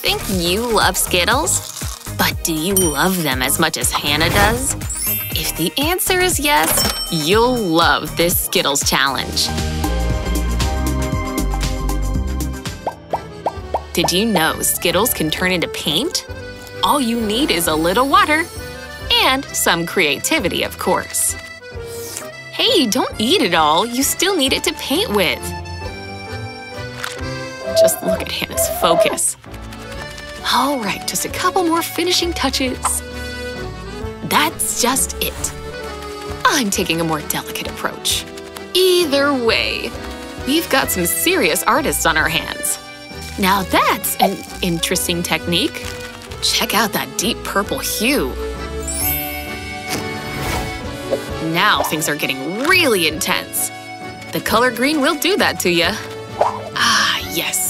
think you love Skittles? But do you love them as much as Hannah does? If the answer is yes, you'll love this Skittles challenge. Did you know Skittles can turn into paint? All you need is a little water and some creativity, of course. Hey, don't eat it all. You still need it to paint with. Just look at Hannah's focus. All right, just a couple more finishing touches. That's just it. I'm taking a more delicate approach. Either way, we've got some serious artists on our hands. Now that's an interesting technique. Check out that deep purple hue. Now things are getting really intense. The color green will do that to you. Ah, yes.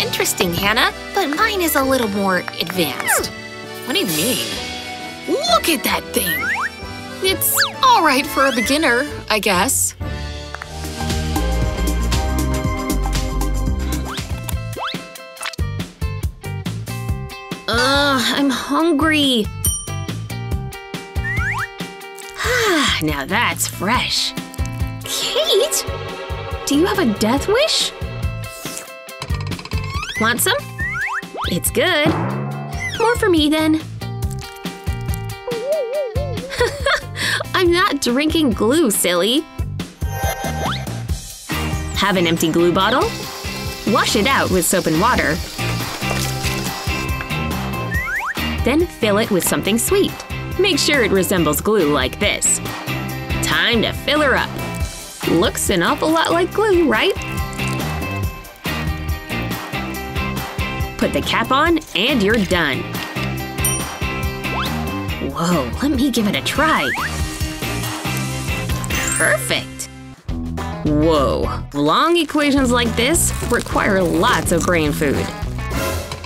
Interesting, Hannah, but mine is a little more advanced. What do you mean? Look at that thing! It's alright for a beginner, I guess. Ugh, I'm hungry. Ah, now that's fresh. Kate? Do you have a death wish? Want some? It's good. More for me, then. I'm not drinking glue, silly. Have an empty glue bottle. Wash it out with soap and water. Then fill it with something sweet. Make sure it resembles glue like this. Time to fill her up. Looks an awful lot like glue, right? Put the cap on and you're done. Whoa, let me give it a try. Perfect! Whoa, long equations like this require lots of brain food.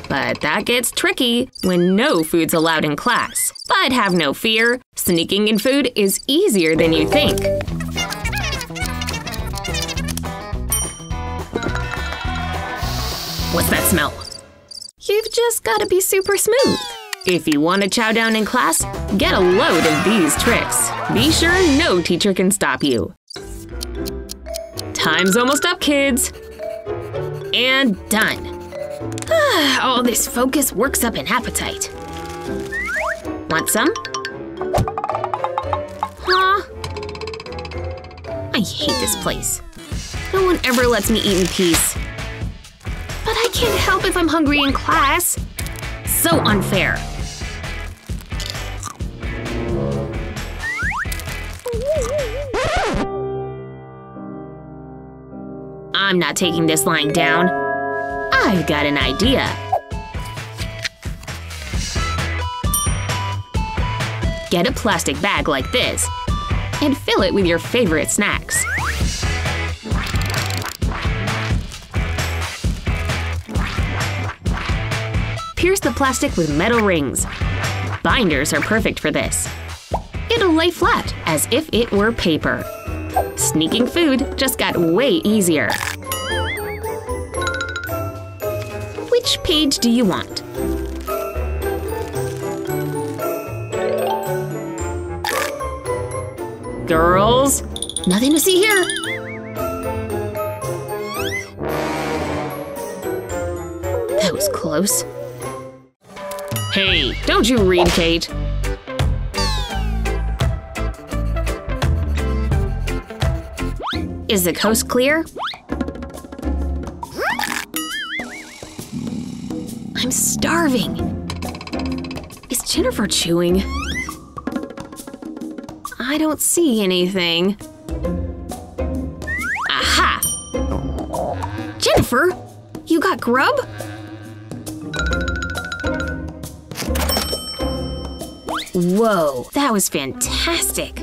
But that gets tricky when no food's allowed in class. But have no fear, sneaking in food is easier than you think. What's that smell? Just gotta be super smooth. If you want to chow down in class, get a load of these tricks. Be sure no teacher can stop you. Time's almost up, kids. And done. All this focus works up an appetite. Want some? Huh? I hate this place. No one ever lets me eat in peace. Can't help if I'm hungry in class. So unfair. I'm not taking this lying down. I've got an idea. Get a plastic bag like this and fill it with your favorite snacks. Pierce the plastic with metal rings. Binders are perfect for this. It'll lay flat, as if it were paper. Sneaking food just got way easier. Which page do you want? Girls, nothing to see here. That was close. Hey, don't you read, Kate? Is the coast clear? I'm starving. Is Jennifer chewing? I don't see anything. Aha! Jennifer, you got grub? Whoa, that was fantastic!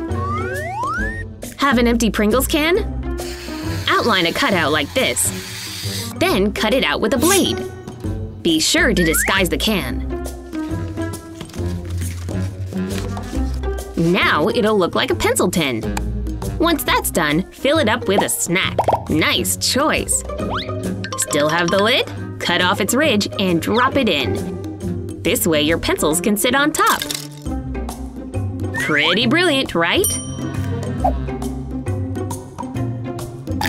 Have an empty Pringles can? Outline a cutout like this. Then cut it out with a blade. Be sure to disguise the can. Now it'll look like a pencil tin. Once that's done, fill it up with a snack. Nice choice. Still have the lid? Cut off its ridge and drop it in. This way your pencils can sit on top. Pretty brilliant, right?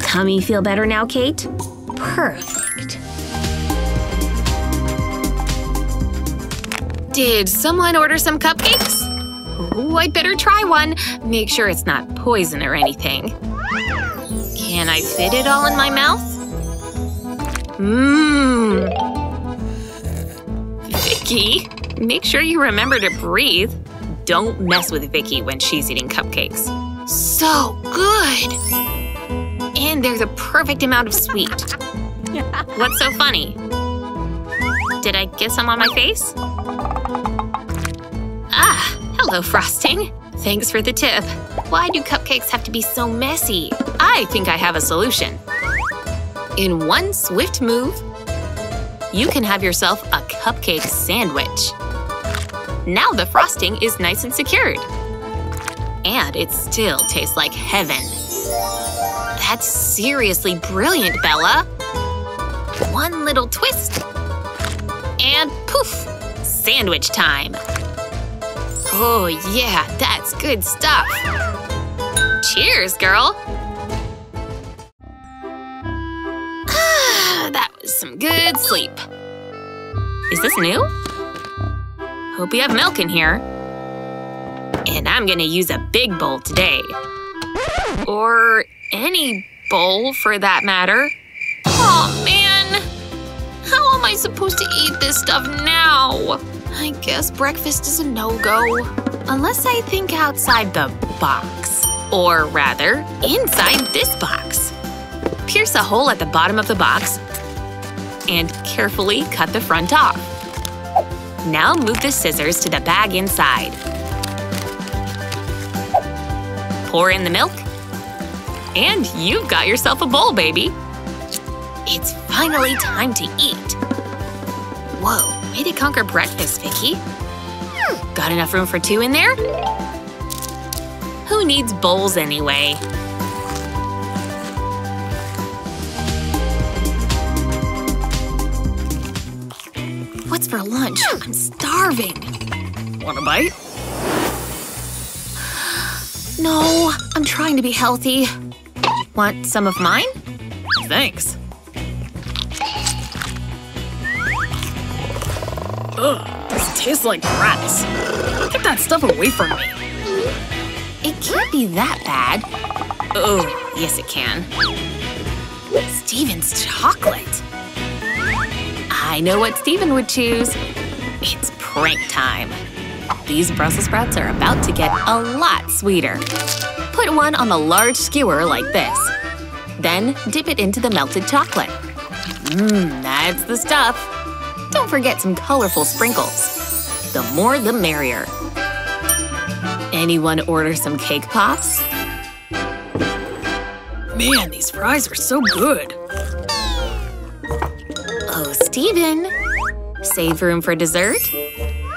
Tummy feel better now, Kate? Perfect. Did someone order some cupcakes? Ooh, I'd better try one. Make sure it's not poison or anything. Can I fit it all in my mouth? Mmm. Vicky, make sure you remember to breathe. Don't mess with Vicky when she's eating cupcakes. So good! And they're the perfect amount of sweet. What's so funny? Did I get some on my face? Ah, hello, Frosting. Thanks for the tip. Why do cupcakes have to be so messy? I think I have a solution. In one swift move, you can have yourself a cupcake sandwich. Now the frosting is nice and secured. And it still tastes like heaven. That's seriously brilliant, Bella. One little twist. And poof! Sandwich time. Oh yeah, that's good stuff. Cheers, girl. Ah, that was some good sleep. Is this new? Hope you have milk in here. And I'm gonna use a big bowl today. Or any bowl, for that matter. oh, man! How am I supposed to eat this stuff now? I guess breakfast is a no-go. Unless I think outside the box. Or rather, inside this box. Pierce a hole at the bottom of the box and carefully cut the front off. Now move the scissors to the bag inside. Pour in the milk, and you've got yourself a bowl, baby. It's finally time to eat. Whoa, way to conquer breakfast, Vicky. Got enough room for two in there? Who needs bowls anyway? For lunch? I'm starving. Want a bite? No, I'm trying to be healthy. Want some of mine? Thanks. Ugh, this tastes like grass. Get that stuff away from me. It can't be that bad. Oh, yes it can. Steven's chocolate. I know what Steven would choose. It's prank time. These Brussels sprouts are about to get a lot sweeter. Put one on a large skewer like this. Then dip it into the melted chocolate. Mmm, that's the stuff. Don't forget some colorful sprinkles. The more the merrier. Anyone order some cake pops? Man, these fries are so good. Steven. Save room for dessert?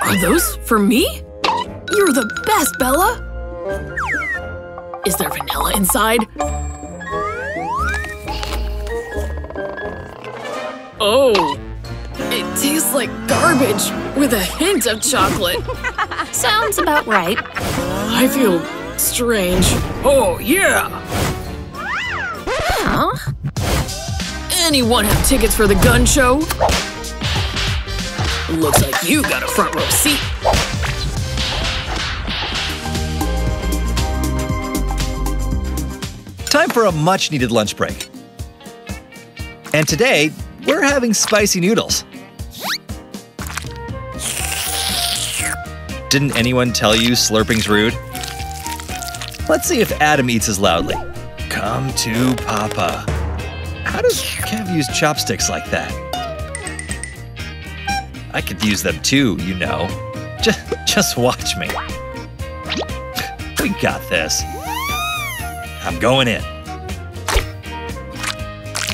Are those for me? You're the best, Bella! Is there vanilla inside? Oh, it tastes like garbage with a hint of chocolate. Sounds about right. I feel strange. Oh, yeah! Huh? Anyone have tickets for the gun show? Looks like you got a front row seat. Time for a much needed lunch break. And today, we're having spicy noodles. Didn't anyone tell you slurping's rude? Let's see if Adam eats as loudly. Come to Papa. How does Kev use chopsticks like that? I could use them too, you know. Just, just watch me. We got this. I'm going in.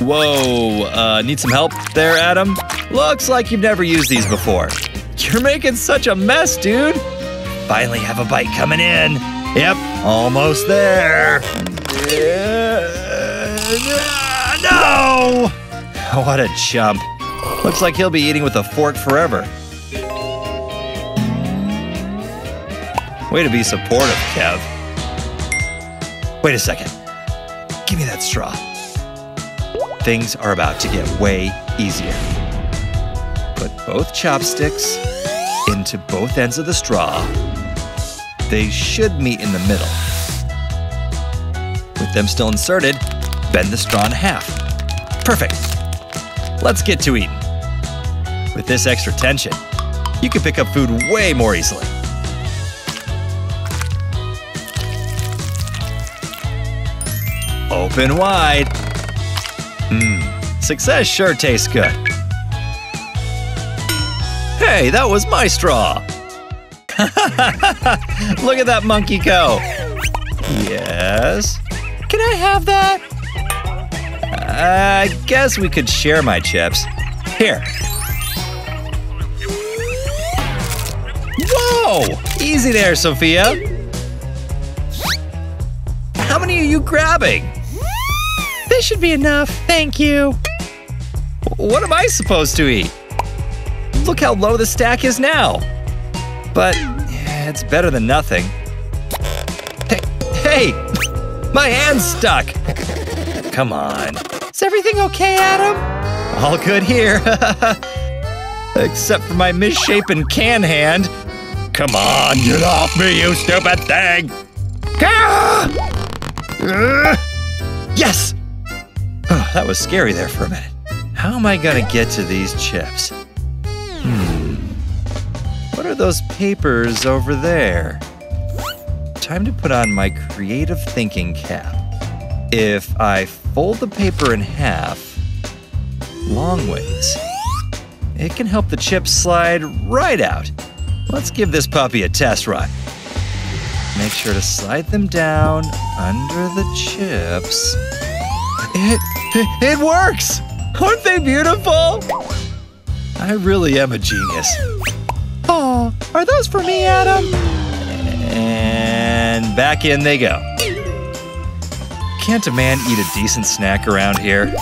Whoa, uh, need some help there, Adam? Looks like you've never used these before. You're making such a mess, dude. Finally have a bite coming in. Yep, Almost there. No! What a chump. Looks like he'll be eating with a fork forever. Way to be supportive, Kev. Wait a second. Give me that straw. Things are about to get way easier. Put both chopsticks into both ends of the straw. They should meet in the middle. With them still inserted, bend the straw in half. Perfect. Let's get to eating. With this extra tension, you can pick up food way more easily. Open wide. Mmm, success sure tastes good. Hey, that was my straw. Look at that monkey go. Yes. Can I have that? I guess we could share my chips. Here. Whoa! Easy there, Sophia. How many are you grabbing? This should be enough, thank you. What am I supposed to eat? Look how low the stack is now. But it's better than nothing. Hey, hey! My hand's stuck! Come on. Is everything okay, Adam? All good here. Except for my misshapen can hand. Come on, get off me, you stupid thing! Yes! Oh, that was scary there for a minute. How am I gonna get to these chips? Hmm. What are those papers over there? Time to put on my creative thinking cap. If I fold the paper in half, long ways, it can help the chips slide right out. Let's give this puppy a test run. Make sure to slide them down under the chips. It, it, it works! Aren't they beautiful? I really am a genius. Oh, are those for me, Adam? And back in they go. Can't a man eat a decent snack around here?